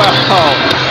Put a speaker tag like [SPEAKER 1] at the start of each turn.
[SPEAKER 1] Wow.